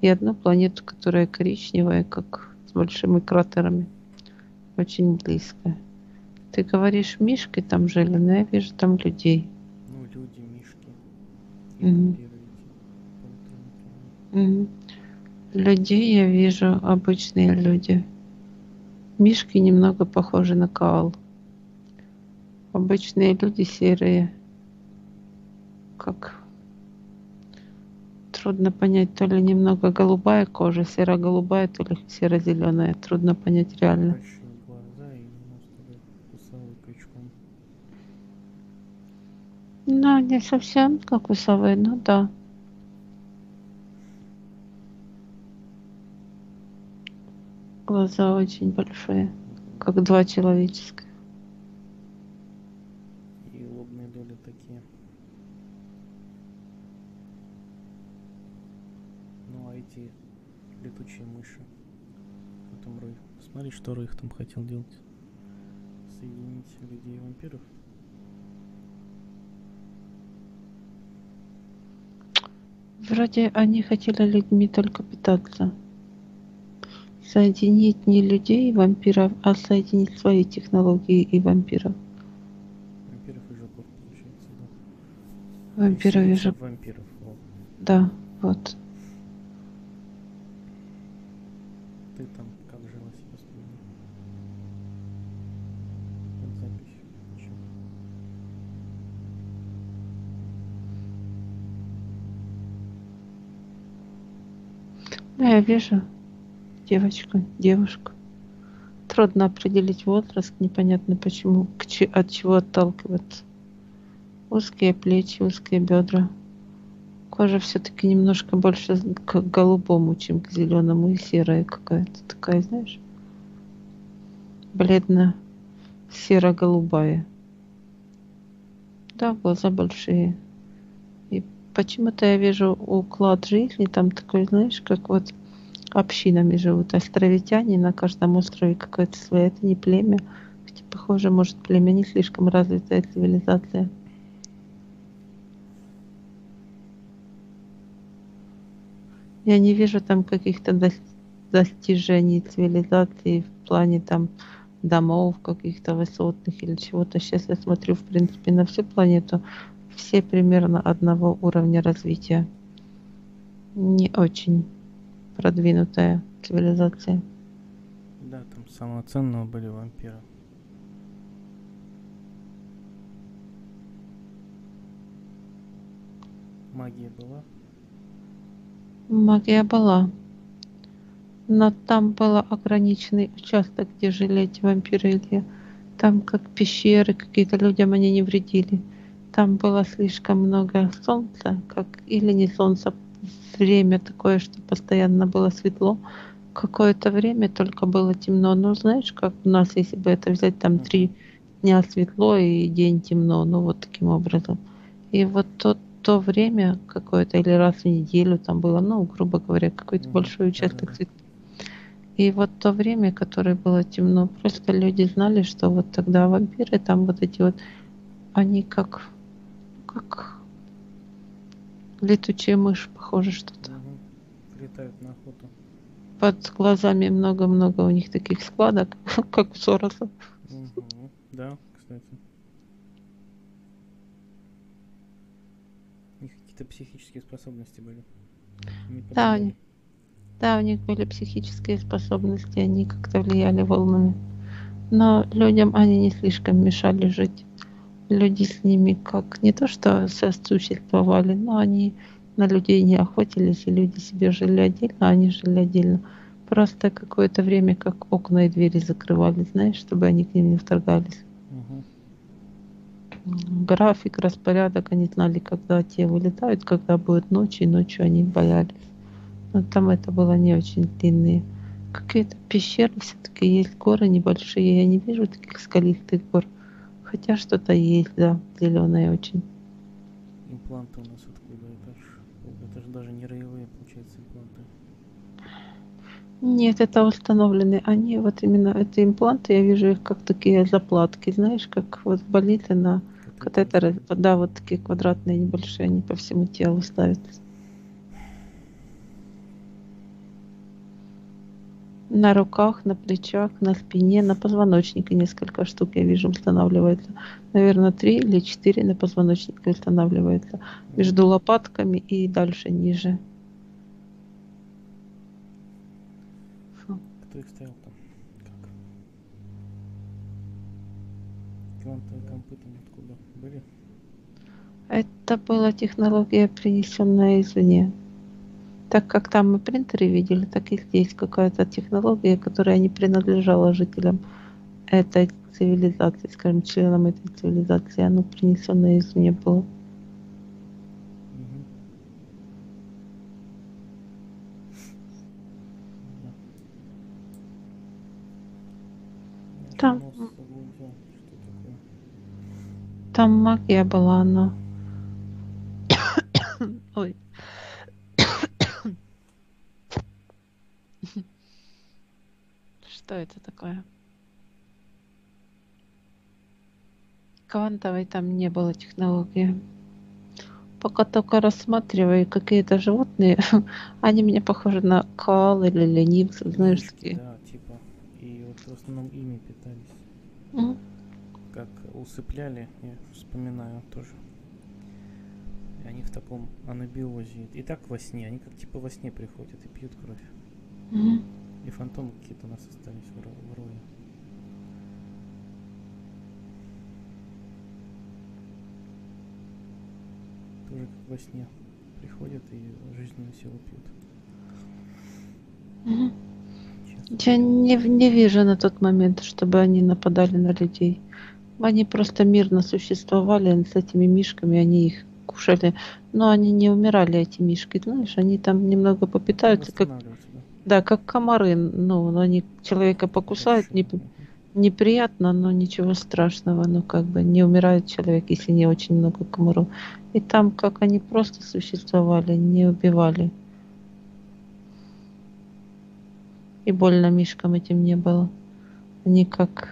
и одну планету, которая коричневая, как с большими кратерами. Очень близко. Ты говоришь, мишки там жили, но я вижу там людей. Ну, люди, мишки. Мгм. Людей я вижу, обычные люди. Мишки немного похожи на каал. Обычные люди серые. Как трудно понять, то ли немного голубая кожа, серо-голубая, то ли серо-зеленая. Трудно понять реально. Ну, не совсем как у совы, ну да. Глаза очень большие, как два человеческих. И лобные доли такие. Ну, а эти летучие мыши. Потом Рой. Рой их там хотел делать. Соединить людей и вампиров. Вроде они хотели людьми только питаться. Соединить не людей и вампиров, а соединить свои технологии и вампиров. Вампиров и жопов, получается, да. Вампиров и Вселиться же... в Вампиров. во. Да, вот. Ты там как жила себя вспомни. Под запись. Чё? Ну, я вижу девочку, девушку. Трудно определить возраст, непонятно почему, к че- от чего отталкиваться. Узкие плечи, узкие бедра. Кожа все-таки немножко больше к голубому, чем к зеленому, и серая какая-то такая, знаешь, бледно серо-голубая. Да, глаза большие. Почему-то я вижу уклад жизни там такой, знаешь, как вот общинами живут. Островитяне на каждом острове какое-то свое. Это не племя. Хотя, похоже, может, племя не слишком развитая цивилизация. Я не вижу там каких-то дос- достижений цивилизации в плане там домов каких-то высотных или чего-то. Сейчас я смотрю, в принципе, на всю планету. Все примерно одного уровня развития. Не очень продвинутая цивилизация. Да, там самого ценного были вампиры. Магия была? Магия была. Но там был ограниченный участок, где жили эти вампиры. Там как пещеры какие-то людям они не вредили. Там было слишком много солнца, как или не солнца, время такое, что постоянно было светло. Какое-то время только было темно. Ну, знаешь, как у нас, если бы это взять, там три дня светло и день темно, ну вот таким образом. И вот то, то время какое-то, или раз в неделю там было, ну, грубо говоря, какой-то большой участок света. И вот то время, которое было темно, просто люди знали, что вот тогда вампиры, там вот эти вот, они как, как летучая мышь, похоже, что-то. Мгм. Летают на охоту. Под глазами много-много у них таких складок, как у Сороса. Мгм. Да, кстати. У них какие-то психические способности были. Да, подавали. они- Да, у них были психические способности, они как-то влияли волнами. Но людям они не слишком мешали жить. Люди с ними как не то что сосуществовали, но они на людей не охотились, и люди себе жили отдельно, а они жили отдельно. Просто какое-то время как окна и двери закрывали, знаешь, чтобы они к ним не вторгались. М, График, распорядок, они знали, когда те вылетают, когда будет ночь, и ночью они боялись. Но там это было не очень длинные. Какие-то пещеры все-таки есть, горы небольшие. Я не вижу таких скалистых гор. Хотя что-то есть, да, зеленое очень. Импланты у нас откуда? Это ж, это же даже не роевые, получается, импланты. Нет, это установлены. Они вот именно эти импланты, я вижу их как такие заплатки, знаешь, как вот в больнице на катетеры. Да, вот такие квадратные небольшие, они по всему телу ставятся. На руках, на плечах, на спине, на позвоночнике несколько штук, я вижу, устанавливается. Наверное, три или четыре на позвоночнике устанавливается. Между лопатками и дальше ниже. Фу. Кто их ставил там? Как? Квантовые компы там откуда были? Это была технология, принесенная извне. Так как там мы принтеры видели, так и здесь какая-то технология, которая не принадлежала жителям этой цивилизации, скажем, членам этой цивилизации. Оно принесенное извне было. Там, там магия была, но... Ой. Что это такое? Квантовой там не было технологии. Пока только рассматриваю какие-то животные, они мне похожи на кал или ленивцев, знаешь, такие. Да, типа. И вот в основном ими питались. М. Как усыпляли, я вспоминаю тоже. И они в таком анабиозе. И так во сне. Они как типа во сне приходят и пьют кровь. Мгм. И фантомы какие-то у нас остались в, ро- в роли. Тоже как во сне. Приходят и жизненную силу пьют. Честно. Я не, не вижу на тот момент, чтобы они нападали на людей. Они просто мирно существовали с этими мишками, они их кушали. Но они не умирали, эти мишки, знаешь, они там немного попитаются, как, да? Да, как комары. Ну, они человека покусают, не, неприятно, но ничего страшного. Ну, как бы не умирает человек, если не очень много комаров. И там, как они просто существовали, не убивали. И больно мишкам этим не было. Они как,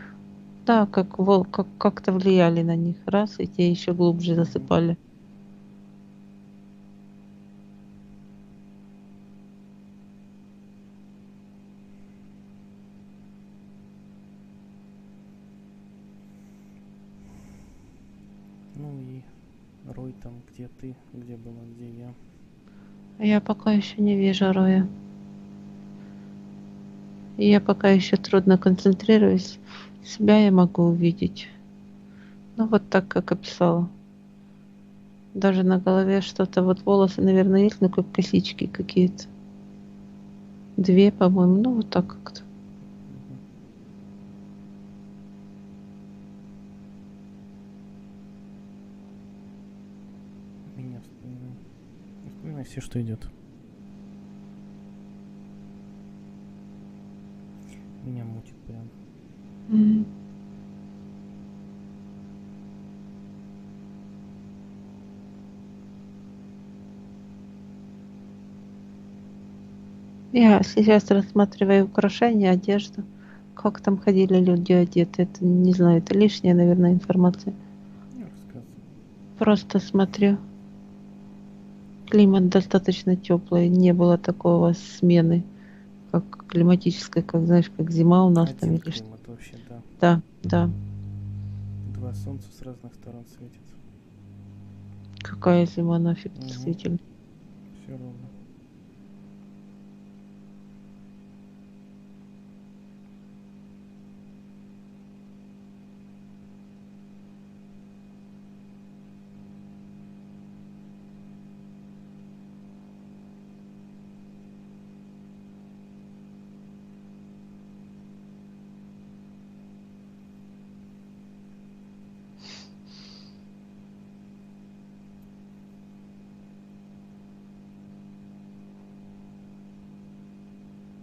да, как волк, как, как-то влияли на них. Раз, и те еще глубже засыпали. Ну и Рой там, где ты, где была, где я. А я пока еще не вижу Роя. Я пока еще трудно концентрируюсь. Себя я могу увидеть. Ну вот так, как описала. Даже на голове что-то, вот волосы, наверное, есть, но как косички какие-то. Две, по-моему, ну вот так как-то. Все, что идет. Меня мутит прям. Мгм. Я сейчас рассматриваю украшения, одежду. Как там ходили люди одеты. Это не знаю, это лишняя, наверное, информация. Просто смотрю. Климат достаточно теплый, не было такого смены, как климатической, как знаешь, как зима у нас там Один или что. вообще, да. Да, да. Два солнца с разных сторон светят. Какая зима нафиг Мгм. действительно. Все ровно.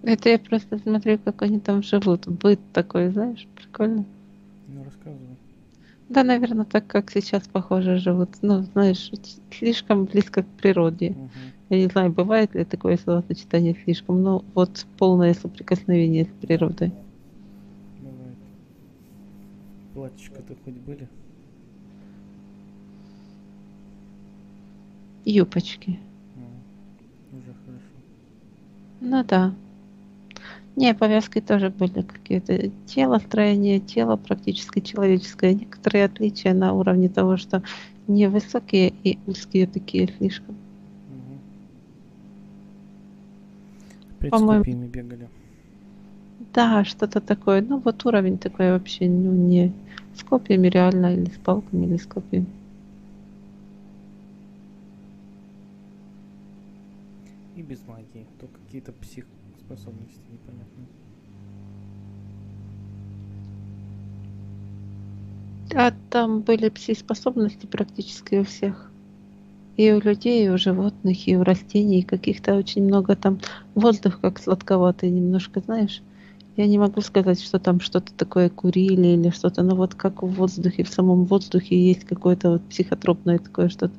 Это я просто смотрю, как они там живут. Быт такой, знаешь, прикольно. Ну, рассказывай. Да, наверное, так как сейчас, похоже, живут. Ну, знаешь, слишком близко к природе. Мгм. Я не знаю, бывает ли такое словосочетание слишком, но вот полное соприкосновение с природой. Бывает. Платьишко-то хоть были? Юбочки. М, Уже хорошо. Ну да. Не, повязки тоже были какие-то. Тело, строение тела практически человеческое. Некоторые отличия на уровне того, что невысокие и узкие такие слишком. Опять с По-моему, бегали. да, что-то такое. Ну, вот уровень такой вообще, ну, не с копьями реально, или с палками, или с копьями. И без магии. Только какие-то псих способности непонятные. А там были пси-способности практически у всех. И у людей, и у животных, и у растений, и каких-то очень много там воздух как сладковатый немножко, знаешь. Я не могу сказать, что там что-то такое курили или что-то, но вот как в воздухе, в самом воздухе есть какое-то вот психотропное такое что-то,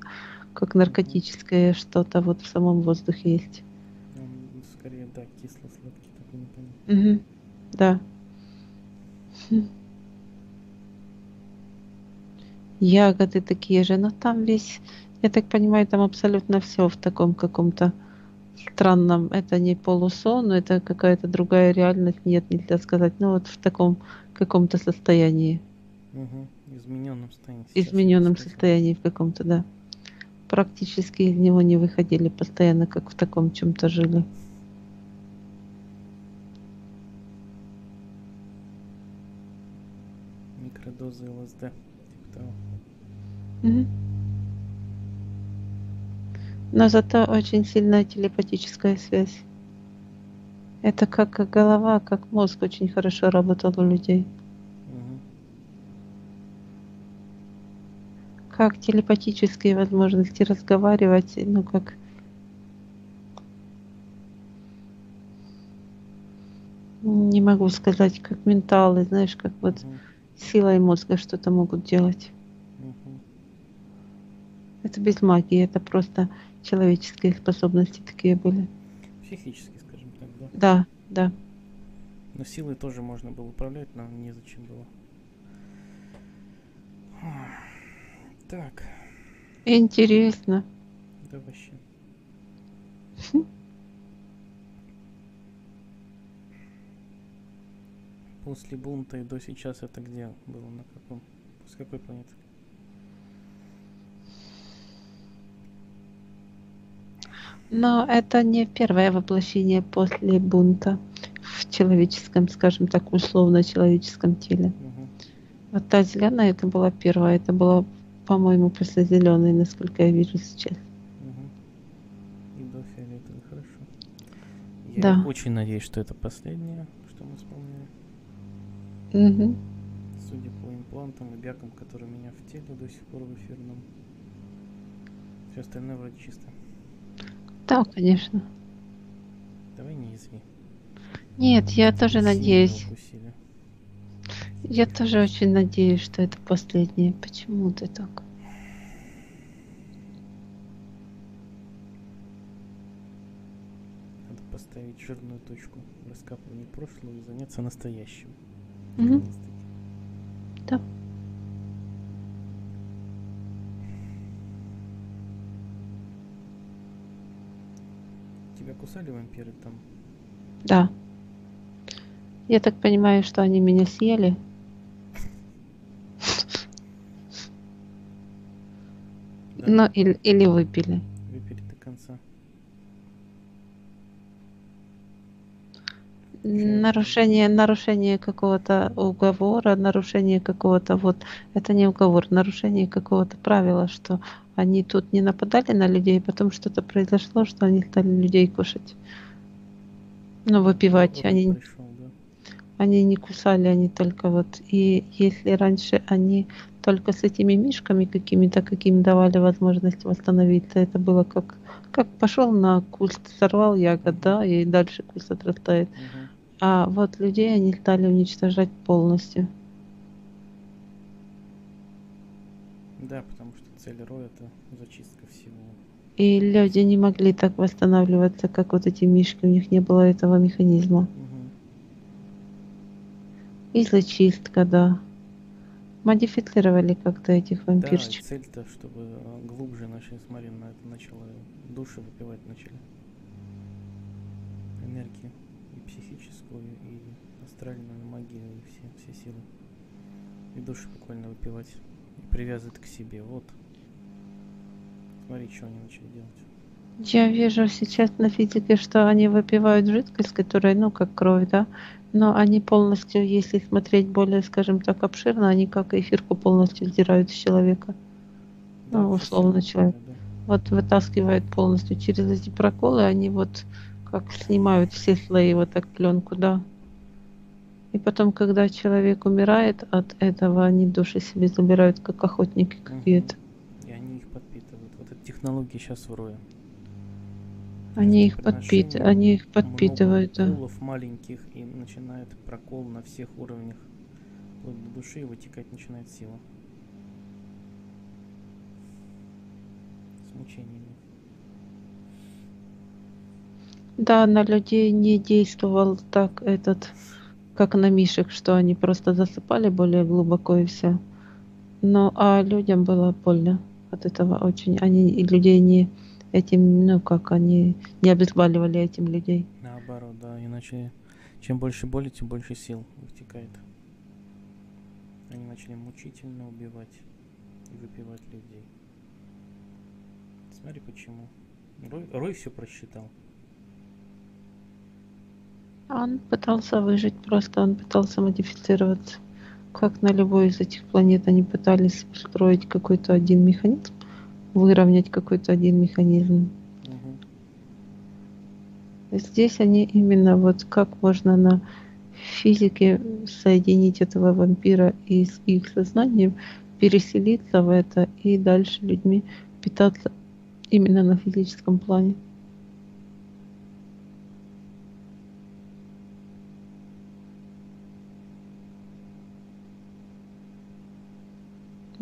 как наркотическое что-то вот в самом воздухе есть. Кисло-сладкий, такой непонятный. Мгм. Да. Ягоды такие же, но там весь, я так понимаю, там абсолютно все в таком каком-то странном, это не полусон, но это какая-то другая реальность, нет, нельзя сказать, ну вот в таком каком-то состоянии, Угу. Измененном состоянии измененном состоянии в каком-то, да. Практически из него не выходили, постоянно как в таком чем-то жили. Микродозы ЛСД. Мгм. Но зато очень сильная телепатическая связь. Это как голова, как мозг очень хорошо работал у людей. Мгм. Как телепатические возможности разговаривать, ну как не могу сказать, как менталы, знаешь, как вот Мгм. Силой мозга что-то могут делать. Мгм. Это без магии, это просто человеческие способности такие были. Психически, скажем так, да. Да, да. Но силой тоже можно было управлять, но незачем было. Так, Интересно. да вообще. После бунта и до сейчас это где было? На каком? С какой планеты? Но это не первое воплощение после бунта в человеческом, скажем так, условно человеческом теле. Мгм. Вот та зеленая, это была первая, это была, по-моему, после зеленой, насколько я вижу сейчас. Мгм. И до фиолетовой, хорошо. Я Да. очень надеюсь, что это последнее, что мы исполняем. Мгм. Судя по имплантам и бякам, которые у меня в теле до сих пор в эфирном. Все остальное вроде чисто. Да, конечно. Давай не изви. Нет, я тоже Сильно надеюсь. укусили. Я тоже очень надеюсь, что это последнее. Почему ты так? Надо поставить жирную точку в раскапывании прошлого и заняться настоящим. Наконец-таки. Да. Тебя кусали вампиры там? Да. Я так понимаю, что они меня съели. Да. Ну, или, или выпили. Выпили до конца. Нарушение, нарушение какого-то уговора, нарушение какого-то вот, это не уговор, нарушение какого-то правила, что они тут не нападали на людей, потом что-то произошло, что они стали людей кушать. Ну, выпивать. Они, пришел, да. они не кусали, они только вот. И если раньше они только с этими мишками какими-то, каким давали возможность восстановиться, это было как, как пошел на куст, сорвал ягод, да, и дальше куст отрастает. Мгм. А вот людей они стали уничтожать полностью. Да, потому что цель Ро это зачистка всего. И люди не могли так восстанавливаться, как вот эти мишки, у них не было этого механизма. Мгм. И зачистка, да. Модифицировали как-то этих Да, вампирчиков. цель-то, чтобы э, глубже начали, смотри, на это начало души выпивать начали. Энергии. И психическую, и астральную магию, и все, все силы. И душу буквально выпивать. И привязывать к себе. Вот. Смотри, что они начали делать. Я вижу сейчас на физике, что они выпивают жидкость, которая, ну, как кровь, да, но они полностью, если смотреть более, скажем так, обширно, они как эфирку полностью сдирают с человека. Да, Ну, условно, человек. да. Вот вытаскивают полностью через эти проколы, они вот как снимают все слои, вот так пленку, да. И потом, когда человек умирает от этого, они души себе забирают, как охотники какие-то. И они их подпитывают. Вот эти технологии сейчас в Рое. Они их подпит, они их много подпитывают, да. уколов маленьких и начинает прокол на всех уровнях. Вплоть до души и вытекать начинает сила. С мучениями. Да, на людей не действовал так этот, как на мишек, что они просто засыпали более глубоко и все. Но а людям было больно от этого очень. Они и людей не этим, ну как, они не обезболивали этим людей. Наоборот, да, иначе чем больше боли, тем больше сил вытекает. Они начали мучительно убивать и выпивать людей. Смотри почему. Рой, Рой все просчитал. Он пытался выжить просто, он пытался модифицироваться. Как на любой из этих планет они пытались устроить какой-то один механизм, выровнять какой-то один механизм. Мгм. Здесь они именно вот как можно на физике соединить этого вампира и с их сознанием, переселиться в это и дальше людьми питаться именно на физическом плане.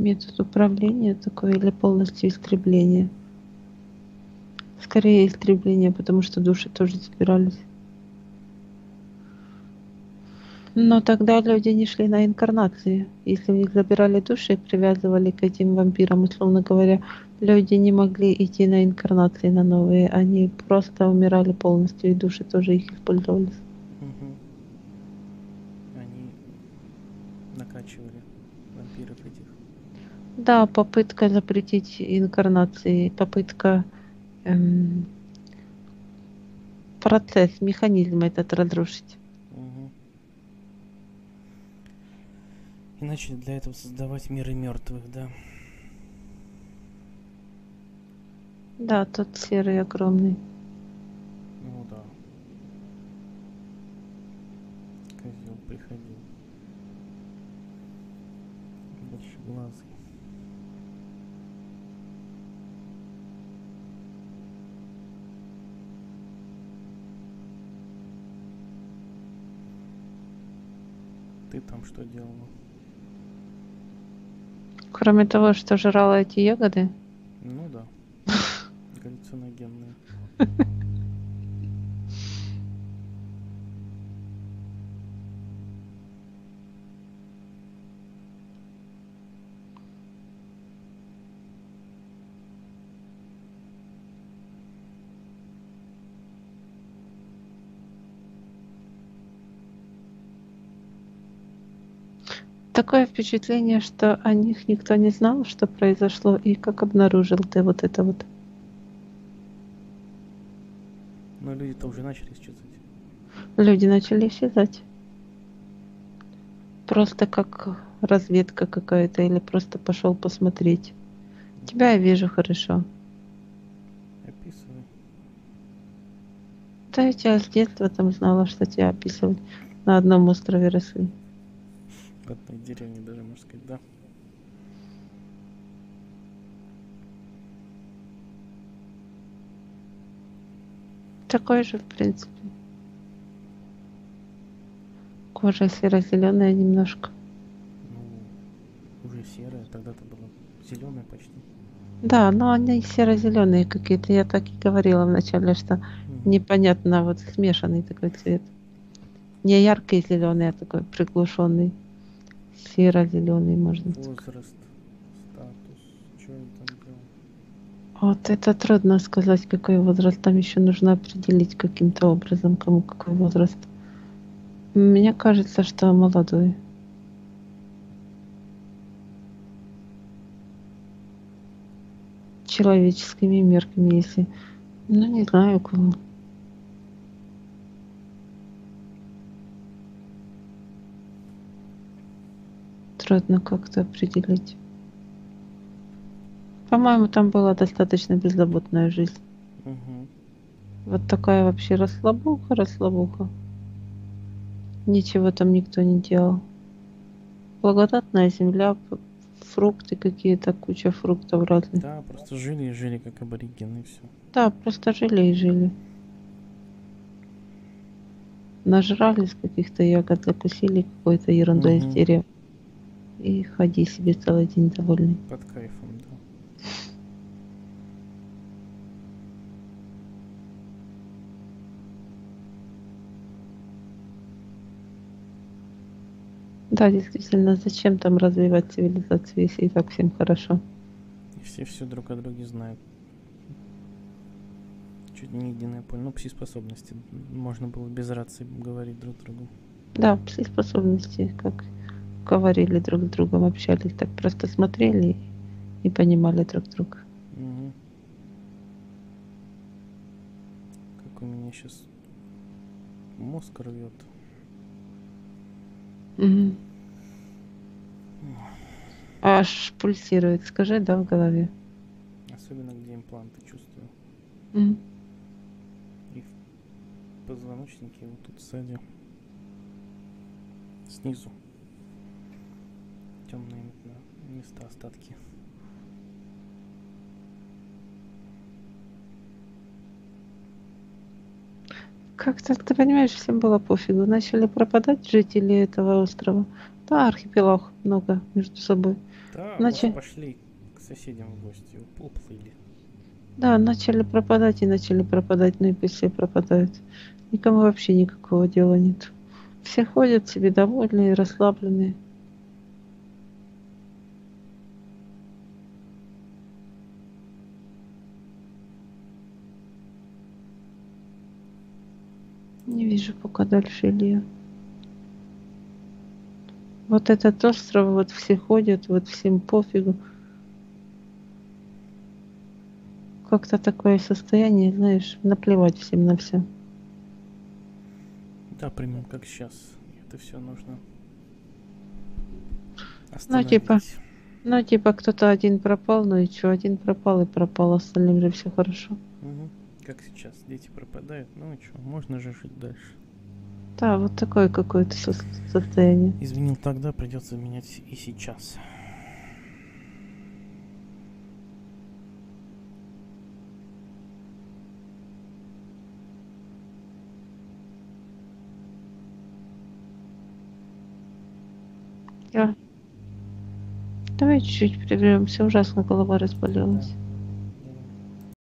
Метод управления такой или полностью истребление? Скорее истребление, потому что души тоже забирались. Но тогда люди не шли на инкарнации. Если у них забирали души и привязывали к этим вампирам, условно говоря, люди не могли идти на инкарнации на новые. Они просто умирали полностью, и души тоже их использовались. Они накачивали вампиров этих. Да, попытка запретить инкарнации, попытка эм, процесс, механизм этот разрушить. Мгм. И начали для этого создавать миры мертвых, да. Да, тот серый огромный. Ну да. Козел приходил. Большеглазый. Ты там что делала? Кроме того, что жрала эти ягоды, Ну да. Галлюциногенные. такое впечатление, что о них никто не знал, что произошло, и как обнаружил ты вот это вот. Но люди-то уже начали исчезать. Люди начали исчезать. Просто как разведка какая-то, или просто пошел посмотреть. Тебя я вижу хорошо. Описывай. Да я тебя с детства там знала, что тебя описывать. На одном острове росли. В одной деревне даже, можно сказать, да. Такой же, в принципе. Кожа серо-зеленая немножко. Ну, уже серая, тогда-то была зеленая почти. Да, но они серо-зеленые какие-то. Я так и говорила вначале, что Мгм. непонятно, вот смешанный такой цвет. Не яркий зеленый, а такой приглушенный. Серо-зеленый, можно сказать. Возраст, статус, что я там делал? Вот это трудно сказать, какой возраст. Там еще нужно определить каким-то образом, кому какой возраст. Мне кажется, что молодой. Человеческими мерками, если... Ну, не знаю, кого. Трудно как-то определить. По-моему, там была достаточно беззаботная жизнь. Угу. Вот такая вообще расслабуха, расслабуха. Ничего там никто не делал. Благодатная земля, фрукты какие-то, куча фруктов разных. Да, просто жили и жили как аборигены и все. Да, просто жили и жили. Нажрались каких-то ягод, закусили какой-то ерундой из Мгм. деревьев. И ходи себе целый день довольный. Под кайфом, да. Да, действительно, зачем там развивать цивилизацию, если и так всем хорошо? И все все друг о друге знают. Чуть не единое поле. Ну, пси-способности. Можно было без рации говорить друг другу. Да, все способности, как говорили друг с другом, общались, так просто смотрели и понимали друг друга. Как у меня сейчас мозг рвет. Мгм. Аж пульсирует, скажи, да, в голове. Особенно где импланты чувствую. Мгм. И в позвоночнике вот тут сзади. Снизу. Темные места, остатки. Как-то, ты понимаешь, всем было пофигу. Начали пропадать жители этого острова. Да, архипелаг много между собой. Да, Начи- вот пошли к соседям в гости, уп- уплыли. Да, начали пропадать и начали пропадать, ну и пусть все пропадают. Никому вообще никакого дела нет. Все ходят себе довольные, расслабленные. Не вижу пока дальше Илья. Вот этот остров, вот все ходят, вот всем пофигу. Как-то такое состояние, знаешь, наплевать всем на все. Да, примерно как сейчас. Это все нужно. Ну, типа. Ну, типа, кто-то один пропал, ну и что, один пропал и пропал, остальным же все хорошо. Мгм. Как сейчас. Дети пропадают. Ну и что, можно же жить дальше. Да, вот такое какое-то со- состояние. Изменил тогда, придется менять и сейчас. Я. Давай чуть-чуть приберемся, ужасно голова разболелась.